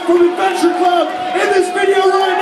From Adventure Club in this video right now.